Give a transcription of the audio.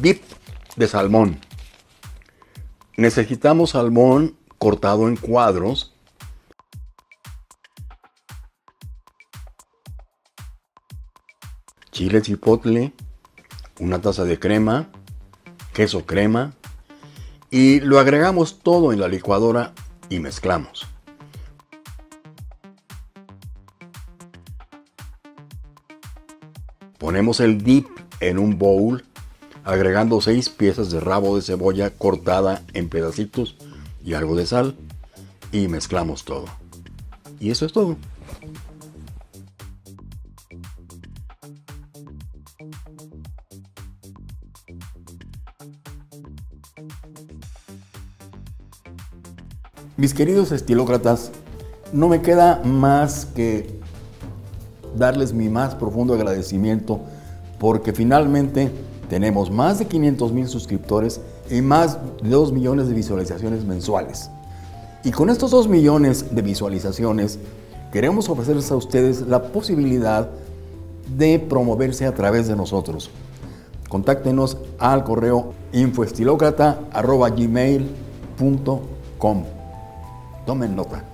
Dip de salmón. Necesitamos salmón cortado en cuadros. Chile chipotle, una taza de crema, queso crema y lo agregamos todo en la licuadora y mezclamos. Ponemos el dip en un bowl agregando 6 piezas de rabo de cebolla cortada en pedacitos y algo de sal y mezclamos todo. Y eso es todo. Mis queridos estilócratas, no me queda más que darles mi más profundo agradecimiento porque finalmente tenemos más de 500 mil suscriptores y más de 2 millones de visualizaciones mensuales. Y con estos 2 millones de visualizaciones queremos ofrecerles a ustedes la posibilidad de promoverse a través de nosotros. Contáctenos al correo infoestilocrata.gmail.com Tomen nota.